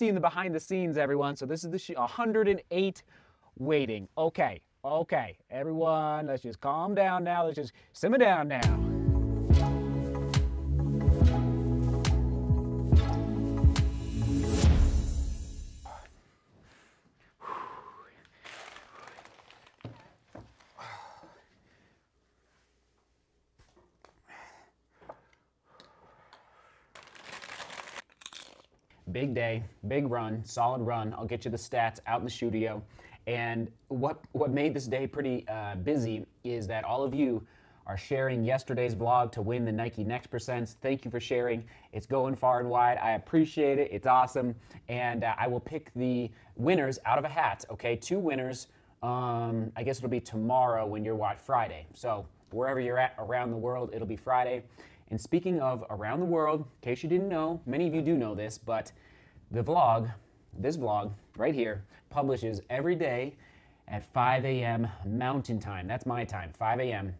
seeing the behind the scenes, everyone. So this is the shoe 108 waiting. Okay, okay, everyone, let's just calm down now. Let's just simmer down now. Big day, big run, solid run. I'll get you the stats out in the studio. And what what made this day pretty uh, busy is that all of you are sharing yesterday's vlog to win the Nike Next Percents. Thank you for sharing. It's going far and wide. I appreciate it. It's awesome. And uh, I will pick the winners out of a hat. Okay, two winners. Um, I guess it'll be tomorrow when you're watching Friday. So wherever you're at around the world, it'll be Friday. And speaking of around the world, in case you didn't know, many of you do know this, but the vlog, this vlog right here, publishes every day at 5 a.m. Mountain Time. That's my time, 5 a.m.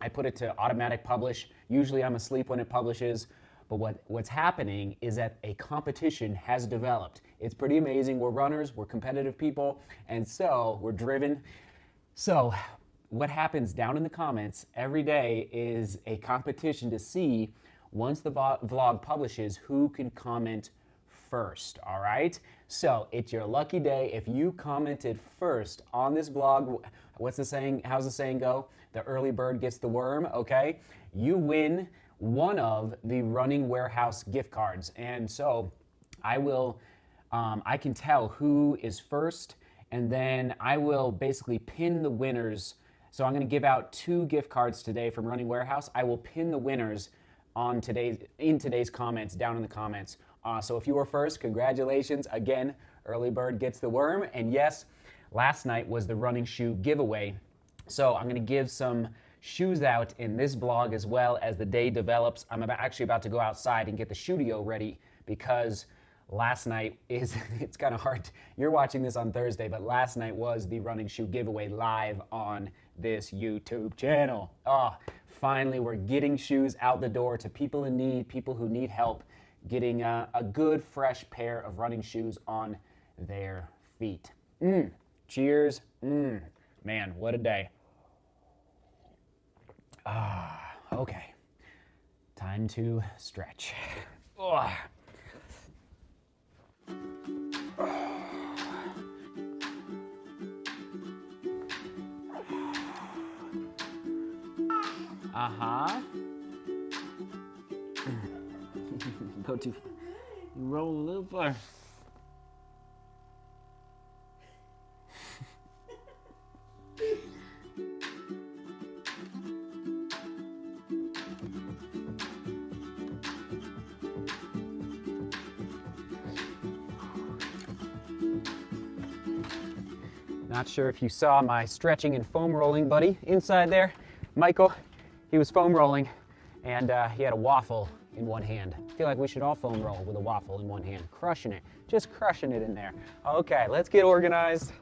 I put it to automatic publish. Usually I'm asleep when it publishes, but what, what's happening is that a competition has developed. It's pretty amazing. We're runners, we're competitive people, and so we're driven. So what happens down in the comments every day is a competition to see once the vlog publishes who can comment first, all right? So it's your lucky day if you commented first on this vlog. What's the saying? How's the saying go? The early bird gets the worm, okay? You win one of the Running Warehouse gift cards. And so I will, um, I can tell who is first, and then I will basically pin the winners so I'm going to give out two gift cards today from Running Warehouse. I will pin the winners on today's in today's comments down in the comments. Uh, so if you were first, congratulations again. Early bird gets the worm. And yes, last night was the running shoe giveaway. So I'm going to give some shoes out in this vlog as well as the day develops. I'm about, actually about to go outside and get the studio ready because last night is it's kind of hard you're watching this on thursday but last night was the running shoe giveaway live on this youtube channel oh finally we're getting shoes out the door to people in need people who need help getting a, a good fresh pair of running shoes on their feet mm. cheers mm. man what a day ah okay time to stretch Ugh. Uh-huh. Go too. You roll a little far. Not sure if you saw my stretching and foam rolling buddy inside there. Michael, he was foam rolling and uh, he had a waffle in one hand. I feel like we should all foam roll with a waffle in one hand. Crushing it, just crushing it in there. Okay, let's get organized.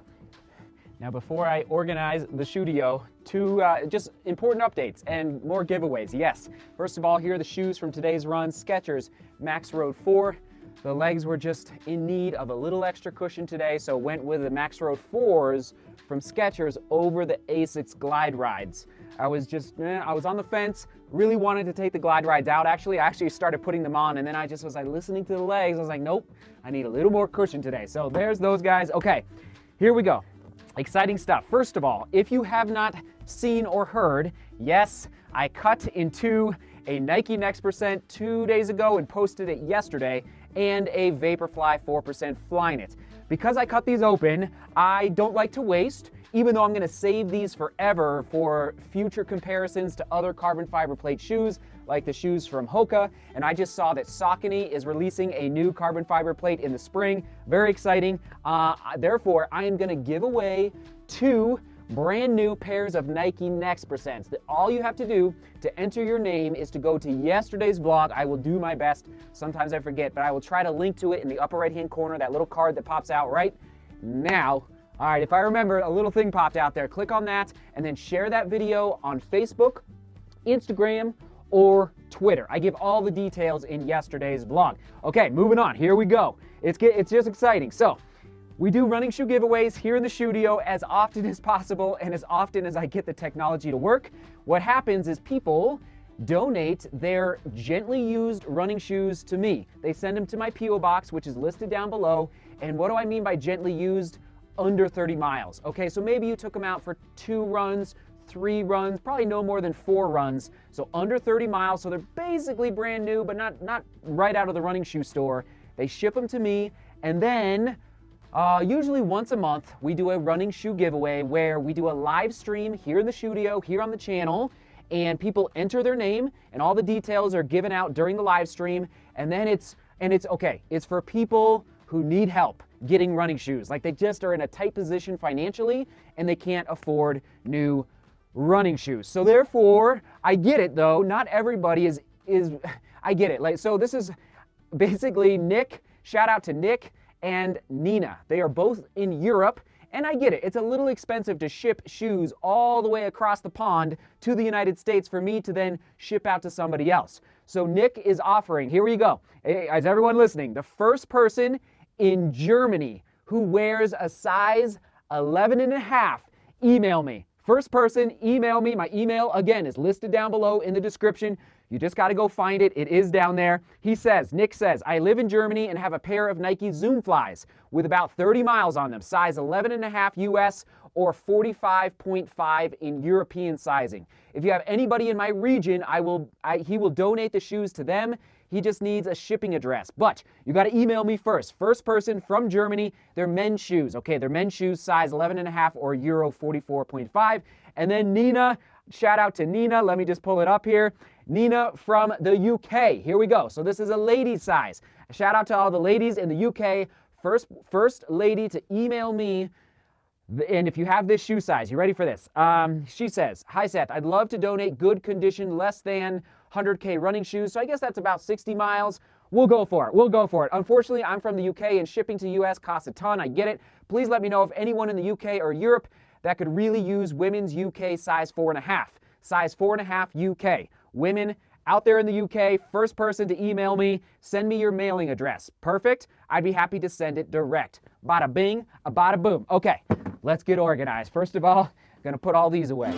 Now before I organize the studio, two uh, just important updates and more giveaways. Yes, first of all, here are the shoes from today's run. Skechers Max Road 4. The legs were just in need of a little extra cushion today, so went with the Max Road 4s from Skechers over the Asics Glide Rides. I was just, eh, I was on the fence, really wanted to take the glide rides out. Actually, I actually started putting them on, and then I just was like listening to the legs. I was like, nope, I need a little more cushion today. So there's those guys. Okay, here we go. Exciting stuff. First of all, if you have not seen or heard, yes, I cut into a Nike Next Percent two days ago and posted it yesterday, and a Vaporfly 4% Flyknit. Because I cut these open, I don't like to waste, even though I'm gonna save these forever for future comparisons to other carbon fiber plate shoes, like the shoes from Hoka. And I just saw that Saucony is releasing a new carbon fiber plate in the spring. Very exciting. Uh, therefore, I am gonna give away two brand new pairs of Nike Next Percents. All you have to do to enter your name is to go to yesterday's vlog. I will do my best. Sometimes I forget, but I will try to link to it in the upper right hand corner, that little card that pops out right now. All right, if I remember, a little thing popped out there. Click on that and then share that video on Facebook, Instagram, or Twitter. I give all the details in yesterday's vlog. Okay, moving on. Here we go. it's get, it's just exciting. So. We do running shoe giveaways here in the studio as often as possible and as often as I get the technology to work. What happens is people donate their gently used running shoes to me. They send them to my P.O. box, which is listed down below. And what do I mean by gently used? Under 30 miles. Okay, so maybe you took them out for two runs, three runs, probably no more than four runs. So under 30 miles. So they're basically brand new, but not, not right out of the running shoe store. They ship them to me, and then uh, usually once a month, we do a running shoe giveaway where we do a live stream here in the studio, here on the channel and people enter their name and all the details are given out during the live stream and then it's and it's okay it's for people who need help getting running shoes like they just are in a tight position financially and they can't afford new running shoes so therefore i get it though not everybody is is i get it like so this is basically nick shout out to nick and nina they are both in europe and I get it, it's a little expensive to ship shoes all the way across the pond to the United States for me to then ship out to somebody else. So Nick is offering, here we go. Is everyone listening? The first person in Germany who wears a size 11 and a half, email me. First person, email me. My email, again, is listed down below in the description. You just got to go find it. It is down there. He says, Nick says, I live in Germany and have a pair of Nike Zoom Flies with about 30 miles on them, size 11 and a half US or 45.5 in European sizing. If you have anybody in my region, I will I, he will donate the shoes to them. He just needs a shipping address. But you got to email me first. First person from Germany, they're men's shoes. Okay, they're men's shoes, size 11 and a half or Euro 44.5. And then Nina, shout out to Nina. Let me just pull it up here. Nina from the UK. Here we go. So this is a lady size. Shout out to all the ladies in the UK. First, first lady to email me. And if you have this shoe size, you ready for this? Um, she says, Hi Seth, I'd love to donate good condition, less than 100K running shoes. So I guess that's about 60 miles. We'll go for it. We'll go for it. Unfortunately, I'm from the UK and shipping to US costs a ton. I get it. Please let me know if anyone in the UK or Europe that could really use women's UK size 4.5. Size 4.5 UK women out there in the UK, first person to email me, send me your mailing address. Perfect. I'd be happy to send it direct. Bada bing, a bada boom. Okay, let's get organized. First of all, I'm gonna put all these away.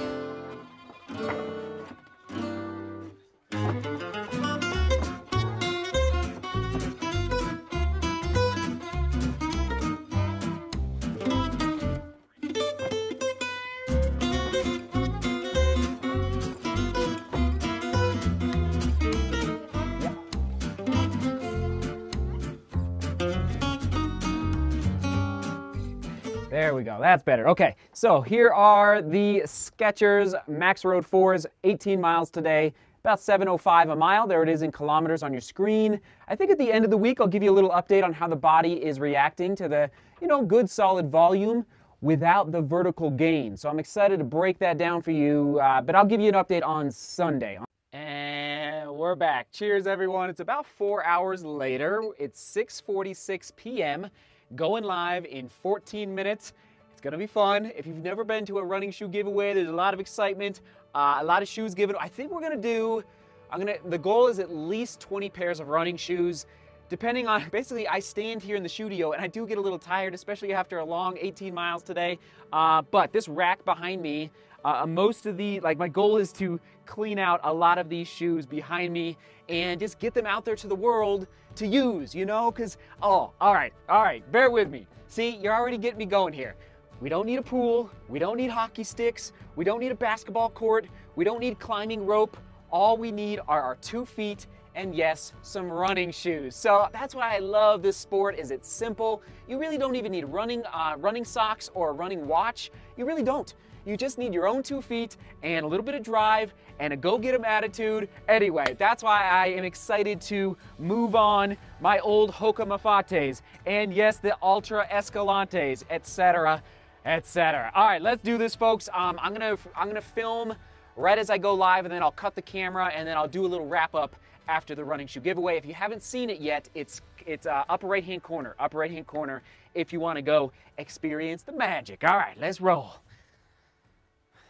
There we go. That's better. Okay, so here are the Skechers Max Road 4s, 18 miles today, about 705 a mile. There it is in kilometers on your screen. I think at the end of the week, I'll give you a little update on how the body is reacting to the, you know, good solid volume without the vertical gain. So I'm excited to break that down for you, uh, but I'll give you an update on Sunday. And we're back. Cheers, everyone. It's about four hours later. It's 6:46 p.m going live in 14 minutes. It's gonna be fun. If you've never been to a running shoe giveaway, there's a lot of excitement, uh, a lot of shoes given. I think we're gonna do, I'm gonna, the goal is at least 20 pairs of running shoes. Depending on, basically I stand here in the studio and I do get a little tired, especially after a long 18 miles today. Uh, but this rack behind me, uh, most of the, like my goal is to clean out a lot of these shoes behind me and just get them out there to the world to use, you know? Because, oh, all right, all right, bear with me. See, you're already getting me going here. We don't need a pool, we don't need hockey sticks, we don't need a basketball court, we don't need climbing rope. All we need are our two feet and yes, some running shoes. So that's why I love this sport is it's simple. You really don't even need running, uh, running socks or a running watch. You really don't. You just need your own two feet and a little bit of drive and a go-get-em attitude. Anyway, that's why I am excited to move on my old Hoka Mafates and yes, the Altra Escalantes, etc., etc. All right, let's do this, folks. Um, I'm gonna I'm gonna film right as I go live, and then I'll cut the camera, and then I'll do a little wrap up after the running shoe giveaway. If you haven't seen it yet, it's it's uh, upper right hand corner, upper right hand corner. If you want to go experience the magic. All right, let's roll.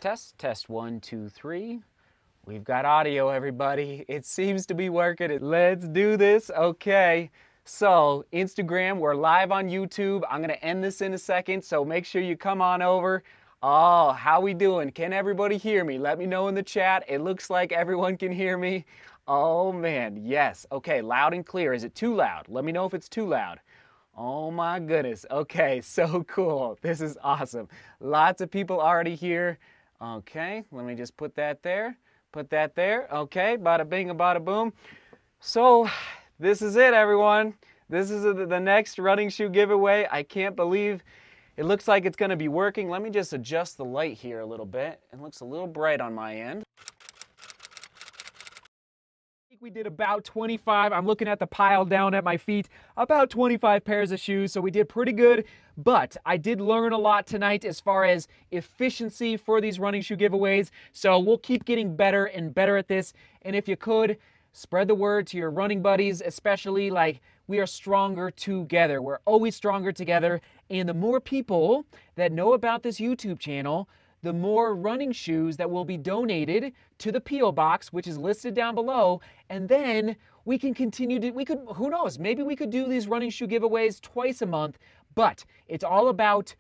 Test, test one, two, three. We've got audio, everybody. It seems to be working. Let's do this. Okay. So, Instagram, we're live on YouTube. I'm going to end this in a second, so make sure you come on over. Oh, how we doing? Can everybody hear me? Let me know in the chat. It looks like everyone can hear me. Oh man, yes. Okay, loud and clear. Is it too loud? Let me know if it's too loud. Oh my goodness. Okay, so cool. This is awesome. Lots of people already here. Okay, let me just put that there. Put that there. Okay, bada bing, bada boom. So, this is it, everyone. This is the next running shoe giveaway. I can't believe it looks like it's going to be working. Let me just adjust the light here a little bit. It looks a little bright on my end. We did about 25. I'm looking at the pile down at my feet. About 25 pairs of shoes, so we did pretty good. But I did learn a lot tonight as far as efficiency for these running shoe giveaways. So we'll keep getting better and better at this. And if you could, Spread the word to your running buddies, especially like we are stronger together. We're always stronger together. And the more people that know about this YouTube channel, the more running shoes that will be donated to the P.O. box, which is listed down below. And then we can continue to, we could, who knows, maybe we could do these running shoe giveaways twice a month. But it's all about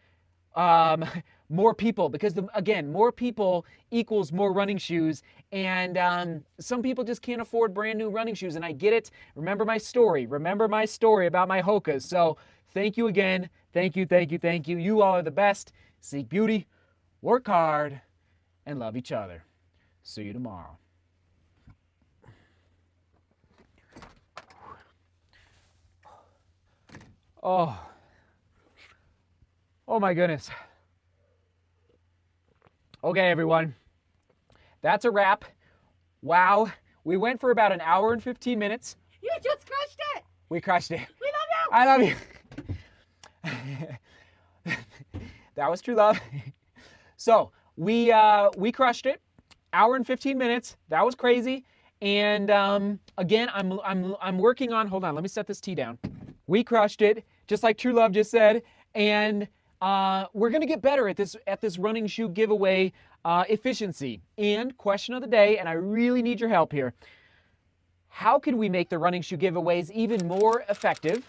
um, more people because the, again more people equals more running shoes. And um, some people just can't afford brand new running shoes and i get it. Remember my story. Remember my story about my hokas. So thank you again. Thank you thank you thank you. You all are the best. Seek beauty work hard and love each other see you tomorrow oh oh my goodness Okay, everyone, that's a wrap. Wow, we went for about an hour and 15 minutes. You just crushed it. We crushed it. We love you. I love you. that was true love. so we uh, we crushed it. Hour and 15 minutes. That was crazy. And um, again, I'm I'm I'm working on. Hold on, let me set this tee down. We crushed it, just like True Love just said. And uh, we're to get better at this at this running shoe giveaway uh, efficiency. And question of the day, and I really need your help here. How can we make the running shoe giveaways even more effective?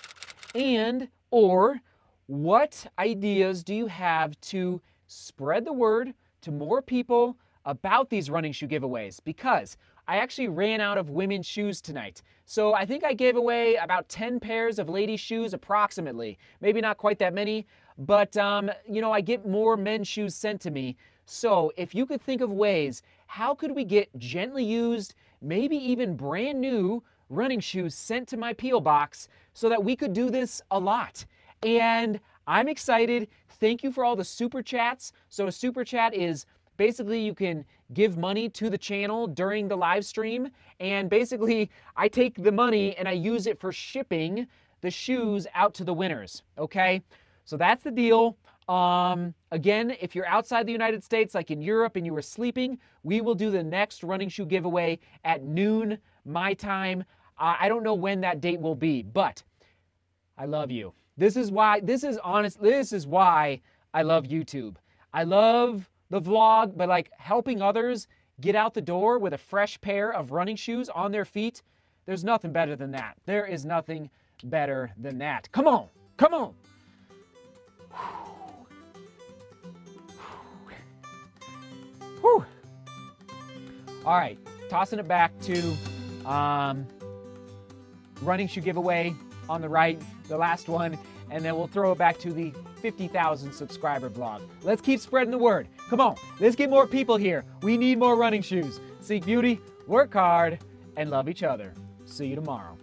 And or what ideas do you have to spread the word to more people about these running shoe giveaways? Because I actually ran out of women's shoes tonight. So I think I gave away about 10 pairs of ladies' shoes approximately. Maybe not quite that many, but, um, you know, I get more men's shoes sent to me. So if you could think of ways, how could we get gently used, maybe even brand new running shoes sent to my P.O. box so that we could do this a lot? And I'm excited. Thank you for all the super chats. So a super chat is basically you can give money to the channel during the live stream and basically I take the money and I use it for shipping the shoes out to the winners, okay? So that's the deal. Um, again, if you're outside the United States, like in Europe, and you were sleeping, we will do the next running shoe giveaway at noon, my time. Uh, I don't know when that date will be, but I love you. This is why, this is honest, this is why I love YouTube. I love the vlog, but like helping others get out the door with a fresh pair of running shoes on their feet. There's nothing better than that. There is nothing better than that. Come on, come on. Whew. All right, tossing it back to um, running shoe giveaway on the right, the last one, and then we'll throw it back to the 50,000 subscriber vlog. Let's keep spreading the word. Come on, let's get more people here. We need more running shoes. Seek beauty, work hard, and love each other. See you tomorrow.